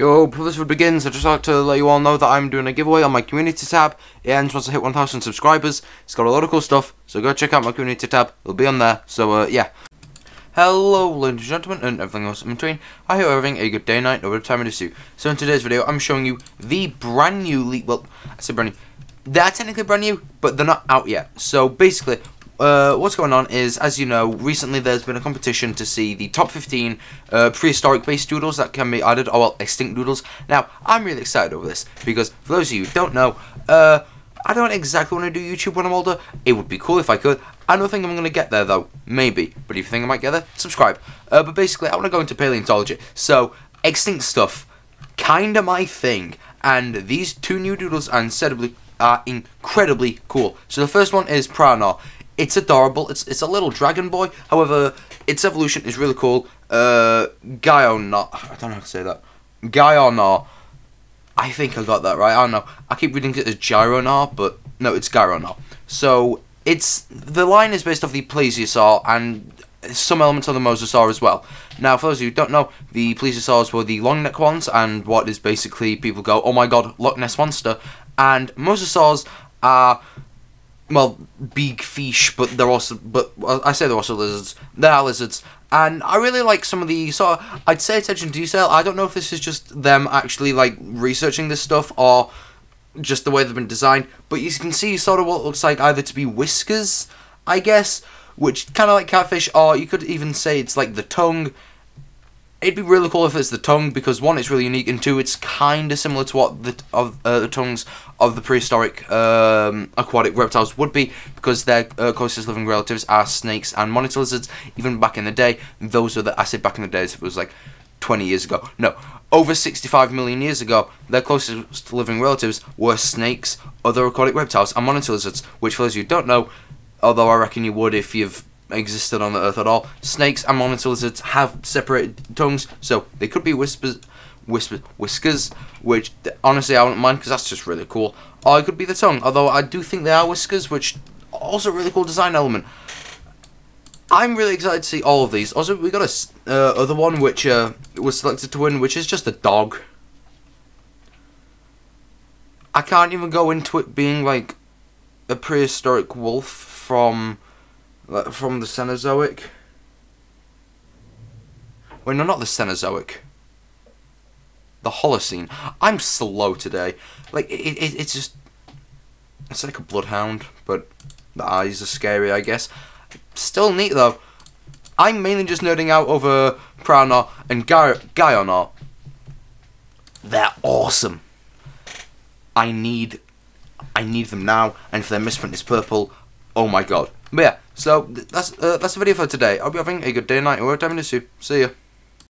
Yo, before this video begins, I'd just like to let you all know that I'm doing a giveaway on my community tab. It ends once I hit 1,000 subscribers. It's got a lot of cool stuff, so go check out my community tab. It'll be on there. So, uh, yeah. Hello, ladies and gentlemen, and everything else in between. I hope you're having a good day, night, or whatever time it is to. So, in today's video, I'm showing you the brand new. Well, I said brand new. They're technically brand new, but they're not out yet. So, basically, uh, what's going on is, as you know, recently there's been a competition to see the top 15 uh, prehistoric based doodles that can be added, or well, extinct doodles. Now, I'm really excited over this because for those of you who don't know, uh, I don't exactly want to do YouTube when I'm older. It would be cool if I could. I don't think I'm going to get there though. Maybe. But if you think I might get there, subscribe. Uh, but basically, I want to go into paleontology. So, extinct stuff, kinda my thing. And these two new doodles are incredibly, are incredibly cool. So the first one is Prarnaw. It's adorable. It's it's a little dragon boy. However, its evolution is really cool. Uh, Gaiona. I don't know how to say that. Gaiona. I think I got that right. I don't know. I keep reading it as Gyronar, but no, it's Gyronar. So it's the line is based off the Plesiosaur and some elements of the Mosasaur as well. Now, for those of you who don't know, the Plesiosaurs were the long neck ones, and what is basically people go, oh my god, Loch Ness monster, and Mosasaurs are well, big fish, but they're also, but well, I say they're also lizards. They are lizards, and I really like some of the sort. Of, I'd say attention to detail. I don't know if this is just them actually like researching this stuff or just the way they've been designed, but you can see sort of what looks like either to be whiskers, I guess, which kind of like catfish, or you could even say it's like the tongue It'd be really cool if it's the tongue because one, it's really unique, and two, it's kind of similar to what the of uh, the tongues of the prehistoric um, aquatic reptiles would be because their uh, closest living relatives are snakes and monitor lizards. Even back in the day, those are the I said back in the days it was like 20 years ago. No, over 65 million years ago, their closest living relatives were snakes, other aquatic reptiles, and monitor lizards. Which, for those you who don't know, although I reckon you would if you've existed on the earth at all. Snakes and monitor lizards have separated tongues, so they could be whispers, whispers, whiskers, which honestly I wouldn't mind because that's just really cool. Or it could be the tongue, although I do think they are whiskers, which also really cool design element. I'm really excited to see all of these. Also, we got a uh, other one which uh, was selected to win, which is just a dog. I can't even go into it being like a prehistoric wolf from from the Cenozoic. Wait, no, not the Cenozoic. The Holocene. I'm slow today. Like, it, it, it's just... It's like a bloodhound, but the eyes are scary, I guess. Still neat, though. I'm mainly just nerding out over Prarnaw and Gaiona. They're awesome. I need... I need them now, and if their misprint is purple, oh my god. But yeah, so that's uh, that's the video for today. I'll be having a good day, night, or whatever time it is. See ya.